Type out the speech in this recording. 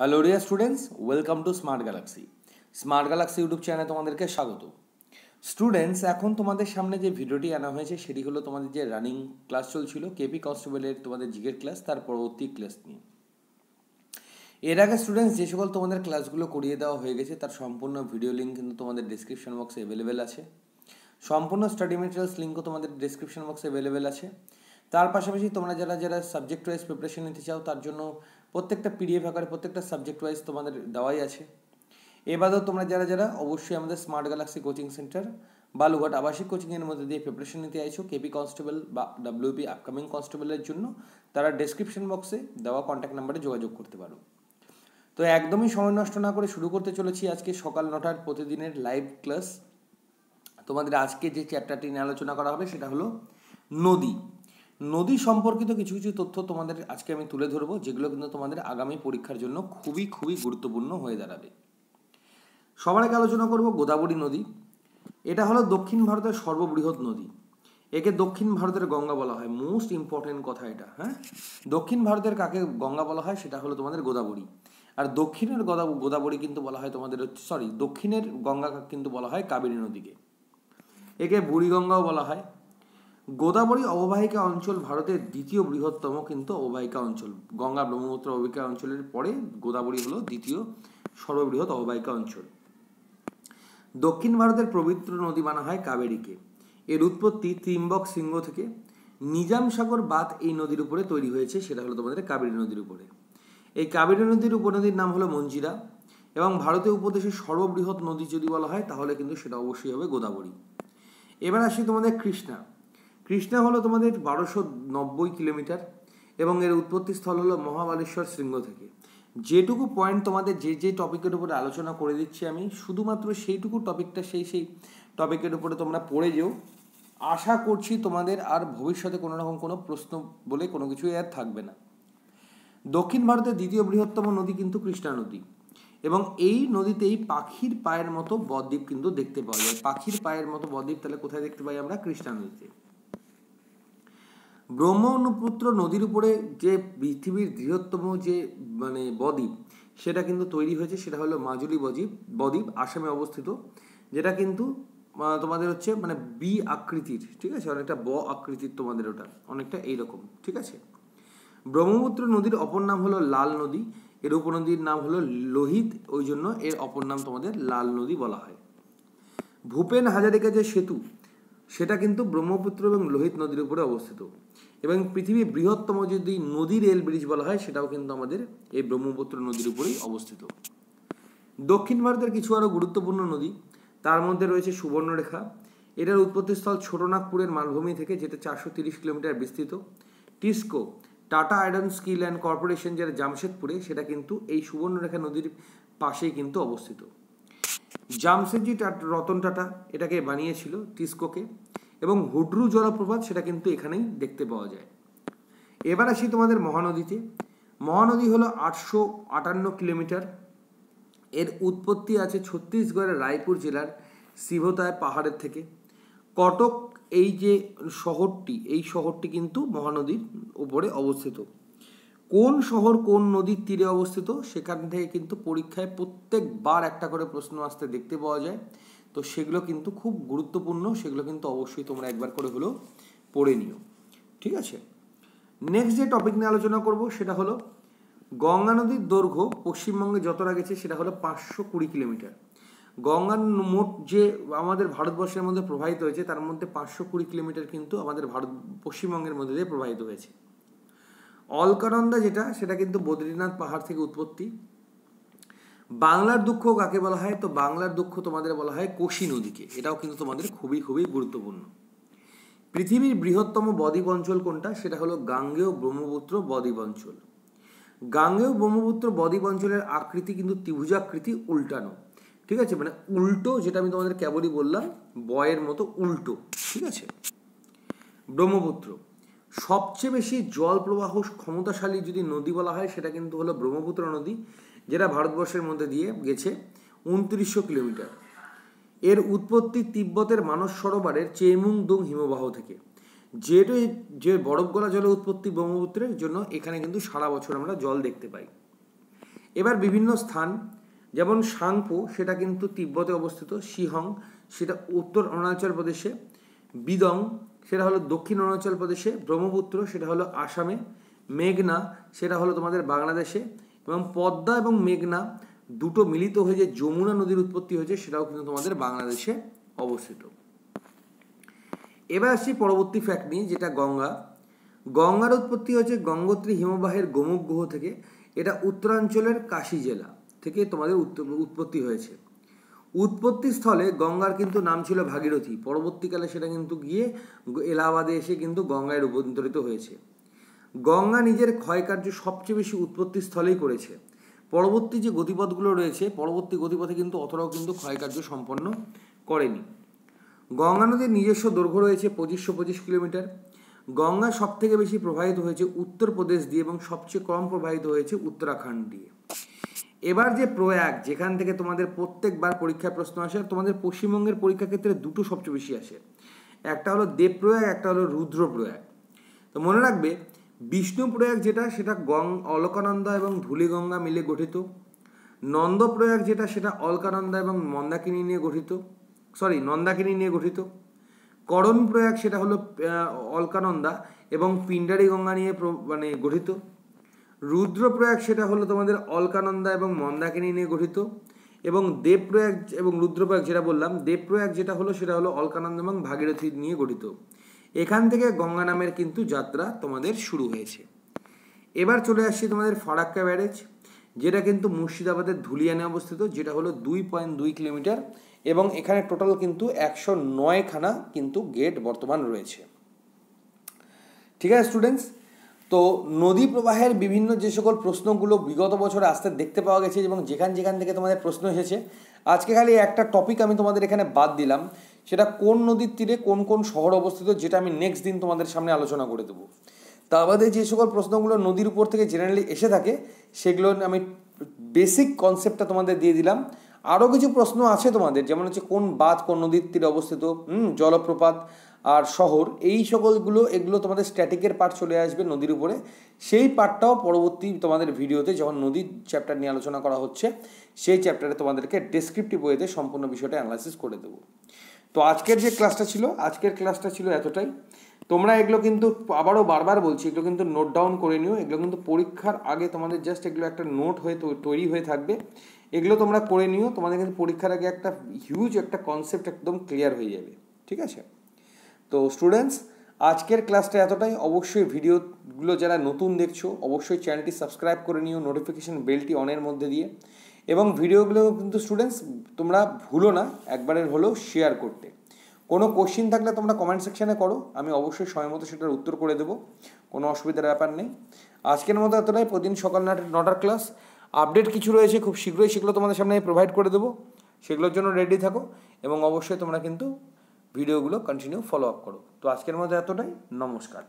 Hello Riya students welcome to smart galaxy smart galaxy YouTube চ্যানেলে তোমাদেরকে স্বাগত। Students এখন তোমাদের সামনে যে ভিডিওটি আনা হয়েছে, সেটি হলো তোমাদের যে রানিং ক্লাস চলছিল কেপি কনস্টেবলের তোমাদের জিগের ক্লাস তার পরবর্তী ক্লাস নিয়ে। এর আগে স্টুডেন্টস যে সকল তোমাদের ক্লাসগুলো করিয়ে দেওয়া হয়ে গেছে, তার সম্পূর্ণ ভিডিও লিঙ্ক কিন্তু তোমাদের ডিসক্রিপশন বক্সে অ্যাভেলেবেল আছে। সম্পূর্ণ স্টাডি মেটেরিয়ালস লিঙ্কও তোমাদের ডিসক্রিপশন বক্সে অ্যাভেলেবেল আছে। তার পাশাপাশি তোমরা যারা যারা সাবজেক্ট ওয়াইজ প্রিপারেশন নিতে চাও, তার জন্য প্রত্যেকটা পিডিএফ আকারে, প্রত্যেকটা সাবজেক্ট ওয়াইজ তোমাদের দেওয়াই আছে। এবারেও তোমরা যারা যারা, অবশ্যই আমাদের smart galaxy coaching centre Balurghat আবাসিক কোচিংয়ের মধ্যে দিয়ে প্রিপারেশন নিতে আইছো কেপি কনস্টেবল বা ডাব্লিউপি আপকামিং কনস্টেবলের জন্য, তারা ডেসক্রিপশন বক্সে দেওয়া কন্ট্যাক্ট নাম্বারে যোগাযোগ করতে পারো। তো একদমই সময় নষ্ট না করে শুরু করতে চলেছি আজকে সকাল নটার প্রতিদিনের লাইভ ক্লাস তোমাদের আজকে যে চ্যাপ্টারটি নিয়ে আলোচনা করা হবে, সেটা হলো নদী। নদী সম্পর্কিত কিছু কিছু তথ্য তোমাদের আজকে আমি তুলে ধরবো, যেগুলো কিন্তু তোমাদের আগামী পরীক্ষার জন্য খুবই খুবই গুরুত্বপূর্ণ হয়ে দাঁড়াবে। সবার আগে আলোচনা করব গোদাবরী নদী। এটা হলো দক্ষিণ ভারতের সর্ববৃহৎ নদী। একে দক্ষিণ ভারতের গঙ্গা বলা হয়। মোস্ট ইম্পর্টেন্ট কথা এটা হ্যাঁ? দক্ষিণ ভারতের কাকে গঙ্গা বলা হয় সেটা হলো তোমাদের গোদাবরী। আর দক্ষিণের গোদা, গোদাবরী কিন্তু বলা হয় তোমাদের সরি দক্ষিণের গঙ্গা কিন্তু বলা হয় কাবেরী নদীকে। একে বুড়িগঙ্গাও বলা হয়। গোদাবরী অববাহিকা অঞ্চল ভারতের দ্বিতীয় বৃহত্তম কিন্তু অববাহিকা অঞ্চল। গঙ্গা, ব্রহ্মপুত্র অববাহিকা অঞ্চলের পরে গোদাবরী হলো দ্বিতীয় সর্ববৃহৎ অববাহিকা অঞ্চল। দক্ষিণ ভারতের পবিত্র নদী মানা হয় কাবেরীকে। এর উৎপত্তি ত্রিম্বক সিংহ থেকে। নিজাম সাগর বাঁধ এই নদীর উপরে তৈরি হয়েছে, সেটা হলো তোমাদের কাবেরী নদীর উপরে। এই কাবেরী নদীর উপনদীর নাম হলো মঞ্জিরা এবং ভারতীয় উপদেশের সর্ববৃহৎ নদী যদি বলা হয়, তাহলে কিন্তু সেটা অবশ্যই হবে গোদাবরী। এবার আসি তোমাদের কৃষ্ণা। কৃষ্ণা হলো তোমাদের বারোশো নব্বই কিলোমিটার এবং এর উৎপত্তি স্থল হলো মহাবালেশ্বর শৃঙ্গ থেকে। যেটুকু পয়েন্ট তোমাদের যে যে টপিকের উপরে আলোচনা করে দিচ্ছি আমি, শুধুমাত্র সেইটুকু টপিকটা সেই সেই টপিকের উপরে তোমরা পড়ে যেও। আশা করছি তোমাদের আর ভবিষ্যতে কোনো রকম কোনো প্রশ্ন বলে কোনো কিছুই আর থাকবে না। দক্ষিণ ভারতের দ্বিতীয় বৃহত্তম নদী কিন্তু কৃষ্ণা নদী এবং এই নদীতেই পাখির পায়ের মতো বদ্বীপ কিন্তু দেখতে পাওয়া যায়। পাখির পায়ের মতো বদ্বীপ তাহলে কোথায় দেখতে পাই আমরা? কৃষ্ণা নদীতে। ব্রহ্মপুত্র নদীর উপরে যে পৃথিবীর বৃহত্তম যে মানে বদ্বীপ, সেটা কিন্তু তৈরি হয়েছে, সেটা হলো মাজুলি বদ্বীপ বদ্বীপ আসামে অবস্থিত, যেটা কিন্তু তোমাদের হচ্ছে মানে বি আকৃতির, ঠিক আছে? অনেকটা ব আকৃতির তোমাদের ওটা, অনেকটা এইরকম, ঠিক আছে? ব্রহ্মপুত্র নদীর অপর নাম হলো লাল নদী, এর উপনদীর নাম হলো লোহিত, ওই জন্য এর অপর নাম তোমাদের লাল নদী বলা হয়। ভূপেন হাজারিকা যে সেতু সেটা কিন্তু ব্রহ্মপুত্র এবং লোহিত নদীর উপরে অবস্থিত। এবং পৃথিবীর বৃহত্তম যদি নদী রেল ব্রিজ বলা হয়, সেটাও কিন্তু আমাদের এই ব্রহ্মপুত্র নদীর উপরেই অবস্থিত। দক্ষিণ ভারতের কিছু আরও গুরুত্বপূর্ণ নদী, তার মধ্যে রয়েছে সুবর্ণরেখা। এটার উৎপত্তিস্থল ছোটনাগপুরের মালভূমি থেকে, যেটা চারশো তিরিশ কিলোমিটার বিস্তৃত। TISCO, Tata iron steel and corporation যেটা জামশেদপুরে, সেটা কিন্তু এই সুবর্ণরেখা নদীর পাশেই কিন্তু অবস্থিত। জামশেদজি রতন টাটা এটাকে বানিয়েছিল টিস্কোকে এবং হুড্রু জলপ্রপাত সেটা কিন্তু এখানেই দেখতে পাওয়া যায়। এবার আসি তোমাদের মহানদীতে। মহানদী হলো আটশো আটান্ন কিলোমিটার। এর উৎপত্তি আছে ছত্তিশগড়ের রায়পুর জেলার শিবতায় পাহাড়ের থেকে। কটক এই যে শহরটি, এই শহরটি কিন্তু মহানদীর উপরে অবস্থিত। কোন শহর কোন নদীর তীরে অবস্থিত, সেখান থেকে কিন্তু পরীক্ষায় প্রত্যেকবার একটা করে প্রশ্ন আসতে দেখতে পাওয়া যায়। তো সেগুলো কিন্তু খুব গুরুত্বপূর্ণ, সেগুলো কিন্তু অবশ্যই তোমরা একবার করে হলেও পড়ে নিও। ঠিক আছে? নেক্সট যে টপিক নিয়ে আলোচনা করব সেটা হলো, গঙ্গা নদীর দৈর্ঘ্য পশ্চিমবঙ্গে যতটা গেছে সেটা হলো পাঁচশো কুড়ি কিলোমিটার। গঙ্গার মোট যে আমাদের ভারতবর্ষের মধ্যে প্রবাহিত হয়েছে, তার মধ্যে পাঁচশো কুড়ি কিলোমিটার কিন্তু আমাদের ভারত, পশ্চিমবঙ্গের মধ্যে দিয়ে প্রবাহিত হয়েছে। অলকানন্দা যেটা, সেটা কিন্তু বদ্রীনাথ পাহাড় থেকে উৎপত্তি। বাংলার দুঃখ কাকে বলা হয়? তো বাংলার দুঃখ তোমাদের বলা হয় কোশি নদীকে। এটাও কিন্তু তোমাদের খুবই খুবই গুরুত্বপূর্ণ। পৃথিবীর বৃহত্তম বদ্বীপ অঞ্চল কোনটা? সেটা হলো গাঙ্গেয় ব্রহ্মপুত্র বদ্বীপ অঞ্চল। গাঙ্গেয় ব্রহ্মপুত্র বদ্বীপ অঞ্চলের আকৃতি কিন্তু ত্রিভুজাকৃতি উল্টানো। ঠিক আছে? মানে উল্টো যেটা আমি তোমাদের কেবলই বললাম, বয়ের মতো উল্টো। ঠিক আছে? ব্রহ্মপুত্র। সবচেয়ে বেশি জল প্রবাহ ক্ষমতাশালী যদি নদী বলা হয়, সেটা কিন্তু হলো ব্রহ্মপুত্র নদী, যেটা ভারতবর্ষের মধ্যে দিয়ে গেছে উনত্রিশশো কিলোমিটার। এর উৎপত্তি তিব্বতের মানস সরোবরের চেমুংদুং হিমবাহ থেকে। যেহেতু যে বরফ গলা জলের উৎপত্তি ব্রহ্মপুত্রের জন্য এখানে কিন্তু সারা বছর আমরা জল দেখতে পাই। এবার বিভিন্ন স্থান, যেমন সাংপো, সেটা কিন্তু তিব্বতে অবস্থিত, শিহং, সেটা উত্তর অরুণাচল প্রদেশে, বিদং সেটা হলো দক্ষিণ অরুণাচল প্রদেশে ব্রহ্মপুত্র, সেটা হলো আসামে মেঘনা, সেটা হলো তোমাদের বাংলাদেশে এবং পদ্মা এবং মেঘনা দুটো মিলিত হয়ে যে যমুনা নদীর উৎপত্তি হয়েছে সেটাও কিন্তু তোমাদের বাংলাদেশে অবস্থিত। এবার আসছি পরবর্তী ফ্যাক্ট নিয়ে, যেটা গঙ্গা। গঙ্গার উৎপত্তি হয়েছে গঙ্গোত্রী হিমবাহের গোমুখ গ্রহ থেকে, এটা উত্তরাঞ্চলের কাশী জেলা থেকে তোমাদের উৎপত্তি হয়েছে। উৎপত্তি স্থলে গঙ্গার কিন্তু নাম ছিল ভাগীরথী। পরবর্তীকালে সেটা কিন্তু গিয়ে এলাহাবাদে এসে কিন্তু গঙ্গায় রূপান্তরিত হয়েছে। গঙ্গা নিজের ক্ষয়কার্য সবচেয়ে বেশি উৎপত্তি স্থলেই করেছে। পরবর্তী যে গতিপথগুলো রয়েছে, পরবর্তী গতিপথে কিন্তু অতটাও কিন্তু ক্ষয়কার্য সম্পন্ন করেনি। গঙ্গা নদীর নিজস্ব দৈর্ঘ্য রয়েছে পঁচিশশো পঁচিশ কিলোমিটার। গঙ্গা সব থেকে বেশি প্রবাহিত হয়েছে উত্তরপ্রদেশ দিয়ে এবং সবচেয়ে কম প্রবাহিত হয়েছে উত্তরাখণ্ড দিয়ে। এবার যে প্রয়াগ, যেখান থেকে তোমাদের প্রত্যেকবার পরীক্ষার প্রশ্ন আসে তোমাদের পশ্চিমবঙ্গের পরীক্ষা ক্ষেত্রে দুটো সবচেয়ে বেশি আসে। একটা হলো দেবপ্রয়াগ, একটা হলো রুদ্রপ্রয়াগ। তো মনে রাখবে, বিষ্ণু প্রয়াগ যেটা, সেটা গং, অলকানন্দা এবং ধুলিগঙ্গা মিলে গঠিত। নন্দপ্রয়াগ যেটা, সেটা অলকানন্দা এবং মন্দাকিনী নিয়ে গঠিত। সরি, নন্দাকিনী নিয়ে গঠিত। করণ প্রয়াগ সেটা হলো অলকানন্দা এবং পিণ্ডারি গঙ্গা নিয়ে মানে গঠিত। রুদ্রপ্রয়াগ সেটা হলো তোমাদের অলকানন্দা এবং মন্দাকিনী নিয়ে গঠিত। এবং দেবপ্রয়াগ এবং রুদ্রপ্রয়াগ যেটা বললাম, দেবপ্রয়াগ যেটা হলো সেটা হলো অলকানন্দ এবং ভাগীরথী নিয়ে গঠিত। এখান থেকে গঙ্গা নামের কিন্তু যাত্রা তোমাদের শুরু হয়েছে। এবার চলে আসছি তোমাদের ফারাক্কা ব্যারেজ, যেটা কিন্তু মুর্শিদাবাদের ধুলিয়ানে অবস্থিত, যেটা হলো দুই পয়েন্ট দুই কিলোমিটার এবং এখানে টোটাল কিন্তু একশো নয়খানা কিন্তু গেট বর্তমান রয়েছে। ঠিক আছে, স্টুডেন্টস? তো নদী প্রবাহের বিভিন্ন যে সকল প্রশ্নগুলো বিগত বছরে আসতে দেখতে পাওয়া গেছে এবং যেখান যেখান থেকে তোমাদের প্রশ্ন এসেছে, আজকে খালি একটা টপিক আমি তোমাদের এখানে বাদ দিলাম। সেটা কোন নদীর তীরে কোন কোন শহর অবস্থিত যেটা আমি নেক্সট দিন তোমাদের সামনে আলোচনা করে দেবো। তা আমাদের যে সকল প্রশ্নগুলো নদীর উপর থেকে জেনারেলি এসে থাকে, সেগুলো আমি বেসিক কনসেপ্টটা তোমাদের দিয়ে দিলাম। আরও কিছু প্রশ্ন আছে তোমাদের, যেমন হচ্ছে কোন বাঁধ কোন নদীর তীরে অবস্থিত? হুম, জলপ্রপাত। আর শহর, এই সকলগুলো, এগুলো তোমাদের স্ট্যাটিকের পার্ট চলে আসবে নদীর উপরে। সেই পার্টটাও পরবর্তী তোমাদের ভিডিওতে যখন নদীর চ্যাপ্টার নিয়ে আলোচনা করা হচ্ছে, সেই চ্যাপ্টারে তোমাদেরকে ডেসক্রিপটিভ ওয়েতে সম্পূর্ণ বিষয়টা অ্যানালাইসিস করে দেবো। তো আজকের যে ক্লাসটা ছিল, আজকের ক্লাসটা ছিল এতটাই। তোমরা এগুলো কিন্তু আবারও বারবার বলছি, এগুলো কিন্তু নোট ডাউন করে নিও। এগুলো কিন্তু পরীক্ষার আগে তোমাদের জাস্ট এগুলো একটা নোট হয়ে তৈরি হয়ে থাকবে। এগুলো তোমরা করে নিও, তোমাদের কিন্তু পরীক্ষার আগে একটা হিউজ একটা কনসেপ্ট একদম ক্লিয়ার হয়ে যাবে। ঠিক আছে? তো স্টুডেন্টস আজকের ক্লাসটা এতটাই। অবশ্যই ভিডিওগুলো যারা নতুন দেখছ, অবশ্যই চ্যানেলটি সাবস্ক্রাইব করে নিও নোটিফিকেশান বেলটি অনের মধ্যে দিয়ে। এবং ভিডিওগুলো কিন্তু স্টুডেন্টস তোমরা ভুলো না, একবারের হলেও শেয়ার করতে। কোনো কোশ্চিন থাকলে তোমরা কমেন্ট সেকশানে করো, আমি অবশ্যই সময় মতো সেটার উত্তর করে দেবো। কোনো অসুবিধার ব্যাপার নেই। আজকের মতো এতটাই, প্রতিদিন সকাল নটার ক্লাস আপডেট কিছু রয়েছে, খুব শীঘ্রই সেগুলো তোমাদের সামনে প্রোভাইড করে দেবো। সেগুলোর জন্য রেডি থাকো। এবং অবশ্যই তোমরা কিন্তু ভিডিওগুলো কন্টিনিউ ফলো আপ করো। তো আজকের মধ্যে এতটাই। নমস্কার।